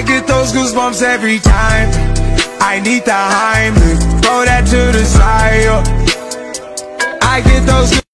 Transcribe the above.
I get those goosebumps every time. I need the Heimlich. Throw that to the side I get those